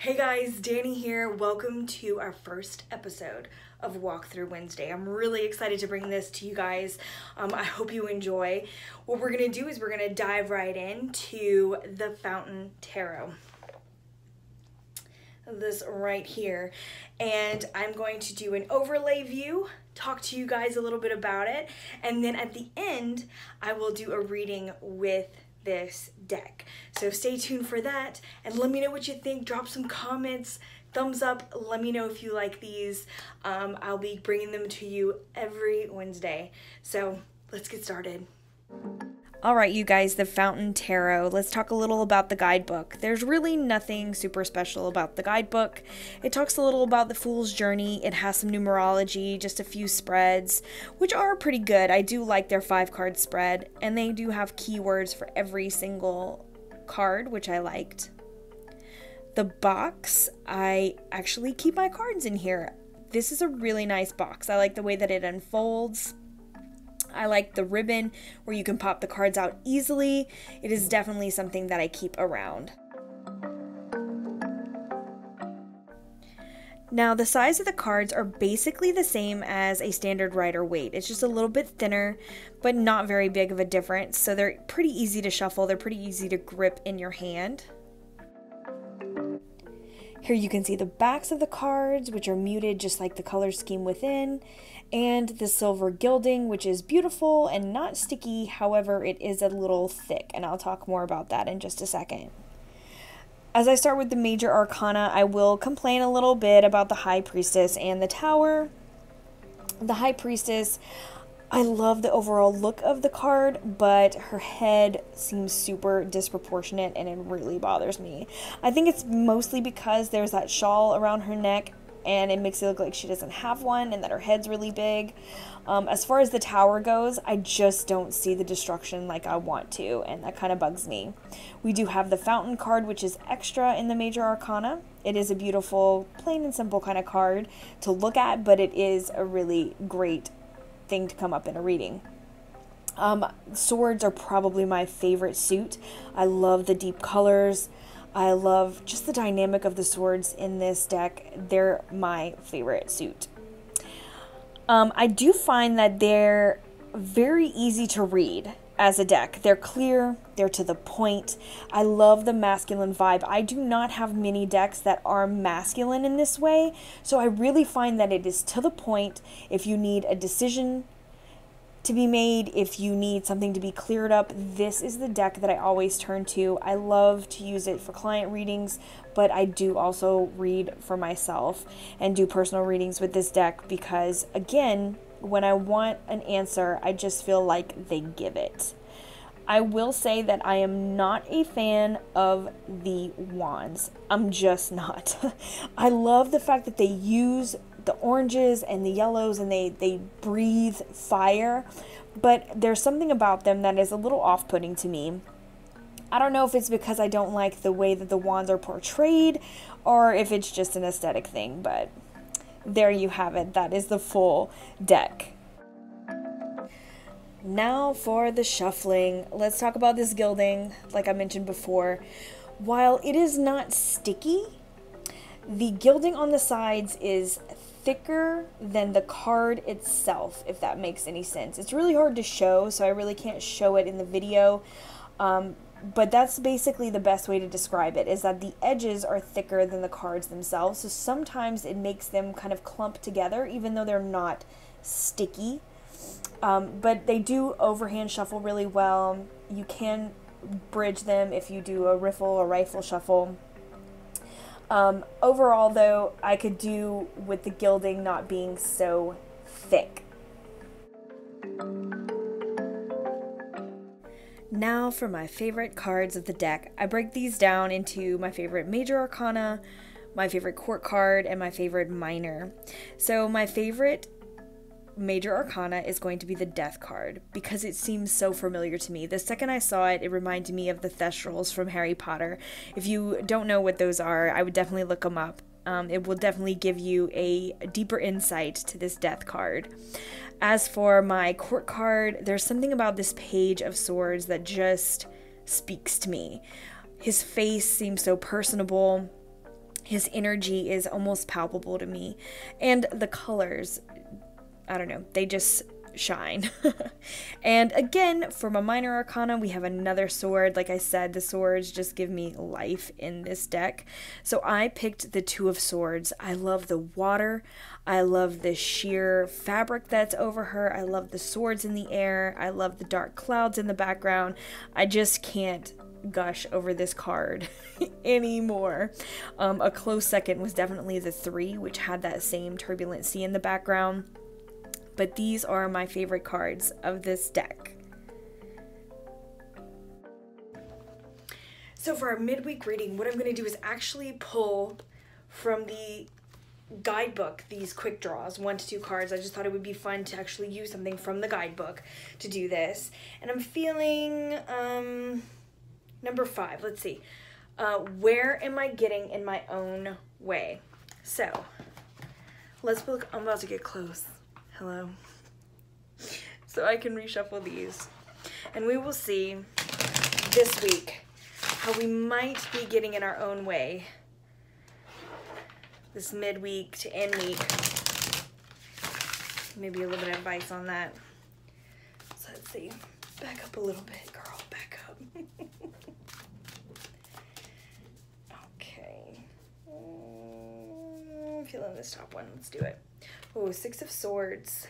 Hey guys, Dani here. Welcome to our first episode of Walkthrough Wednesday. I'm really excited to bring this to you guys. Um, I hope you enjoy. What we're going to do is we're going to dive right into the Fountain Tarot. This right here. And I'm going to do an overlay view, talk to you guys a little bit about it, and then at the end, I will do a reading with this deck. So stay tuned for that and let me know what you think. Drop some comments, thumbs up. Let me know if you like these. Um, I'll be bringing them to you every Wednesday. So let's get started. All right, you guys, the Fountain Tarot. Let's talk a little about the guidebook. There's really nothing super special about the guidebook. It talks a little about the Fool's Journey. It has some numerology, just a few spreads, which are pretty good. I do like their five card spread, and they do have keywords for every single card, which I liked. The box, I actually keep my cards in here. This is a really nice box. I like the way that it unfolds. I like the ribbon where you can pop the cards out easily. It is definitely something that I keep around. Now, the size of the cards are basically the same as a standard Rider-Waite. It's just a little bit thinner, but not very big of a difference. So they're pretty easy to shuffle, they're pretty easy to grip in your hand. Here you can see the backs of the cards, which are muted just like the color scheme within, and the silver gilding, which is beautiful and not sticky, however, it is a little thick, and I'll talk more about that in just a second. As I start with the major arcana, I will complain a little bit about the High Priestess and the Tower. The High Priestess, I love the overall look of the card, but her head seems super disproportionate and it really bothers me. I think it's mostly because there's that shawl around her neck and it makes it look like she doesn't have one and that her head's really big. Um, as far as the tower goes, I just don't see the destruction like I want to, and that kind of bugs me. We do have the fountain card, which is extra in the major arcana. It is a beautiful, plain and simple kind of card to look at, but it is a really great thing to come up in a reading. Um, swords are probably my favorite suit. I love the deep colors. I love just the dynamic of the swords in this deck. They're my favorite suit. Um, I do find that they're very easy to read as a deck. They're clear, they're to the point. I love the masculine vibe. I do not have many decks that are masculine in this way, so I really find that it is to the point. If you need a decision to be made, if you need something to be cleared up, this is the deck that I always turn to. I love to use it for client readings, but I do also read for myself and do personal readings with this deck because, again, when I want an answer, I just feel like they give it. I will say that I am not a fan of the wands. I'm just not. I love the fact that they use the oranges and the yellows and they, they breathe fire, but there's something about them that is a little off putting to me. I don't know if it's because I don't like the way that the wands are portrayed or if it's just an aesthetic thing, but there you have it. That is the full deck. Now for the shuffling. Let's talk about this gilding, like I mentioned before. While it is not sticky, the gilding on the sides is thicker than the card itself, if that makes any sense. It's really hard to show, so I really can't show it in the video. Um, but that's basically the best way to describe it is that the edges are thicker than the cards themselves. So sometimes it makes them kind of clump together, even though they're not sticky. Um, but they do overhand shuffle really well. You can bridge them if you do a riffle or rifle shuffle. Um, overall, though, I could do with the gilding not being so thick. Now for my favorite cards of the deck. I break these down into my favorite major arcana, my favorite court card, and my favorite minor. So my favorite major arcana is going to be the death card because it seems so familiar to me. The second I saw it, it reminded me of the Thestrals from Harry Potter. If you don't know what those are, I would definitely look them up. Um, it will definitely give you a deeper insight to this death card. As for my court card, there's something about this page of swords that just speaks to me. His face seems so personable his energy is almost palpable to me. And the colors, I don't know, they just shine. and again, for my minor arcana, we have another sword. Like I said, the swords just give me life in this deck. So I picked the Two of Swords. I love the water. I love the sheer fabric that's over her. I love the swords in the air. I love the dark clouds in the background. I just can't gush over this card anymore. Um, a close second was definitely the three, which had that same turbulent sea in the background but these are my favorite cards of this deck. So for our midweek reading, what I'm going to do is actually pull from the guidebook these quick draws, one to two cards. I just thought it would be fun to actually use something from the guidebook to do this. And I'm feeling um, number five. Let's see. Uh, where am I getting in my own way? So let's look. I'm about to get close. Hello. So I can reshuffle these. And we will see this week how we might be getting in our own way this midweek to end week. Maybe a little bit of advice on that. So let's see. Back up a little bit, girl. Back up. okay. Mm, I'm feeling this top one. Let's do it. Six of Swords.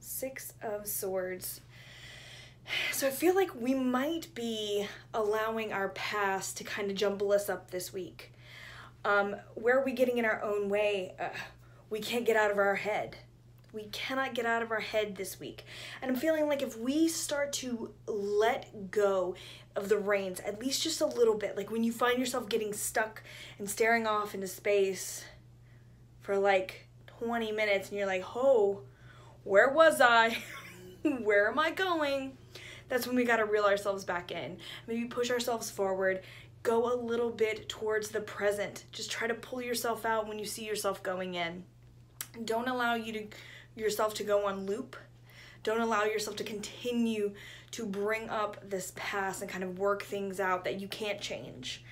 Six of Swords. So I feel like we might be allowing our past to kind of jumble us up this week. Um, where are we getting in our own way? Uh, we can't get out of our head. We cannot get out of our head this week. And I'm feeling like if we start to let go of the reins, at least just a little bit, like when you find yourself getting stuck and staring off into space for like 20 minutes and you're like, oh, where was I? where am I going? That's when we got to reel ourselves back in. Maybe push ourselves forward. Go a little bit towards the present. Just try to pull yourself out when you see yourself going in. Don't allow you to yourself to go on loop. Don't allow yourself to continue to bring up this past and kind of work things out that you can't change.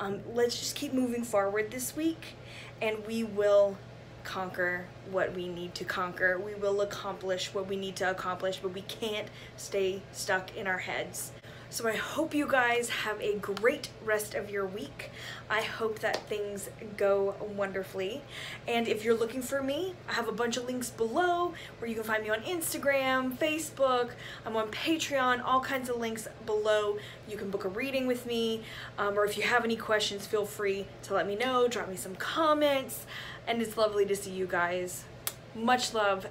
Um, let's just keep moving forward this week and we will conquer what we need to conquer. We will accomplish what we need to accomplish, but we can't stay stuck in our heads. So I hope you guys have a great rest of your week. I hope that things go wonderfully. And if you're looking for me, I have a bunch of links below where you can find me on Instagram, Facebook, I'm on Patreon, all kinds of links below. You can book a reading with me, um, or if you have any questions, feel free to let me know, drop me some comments, and it's lovely to see you guys. Much love.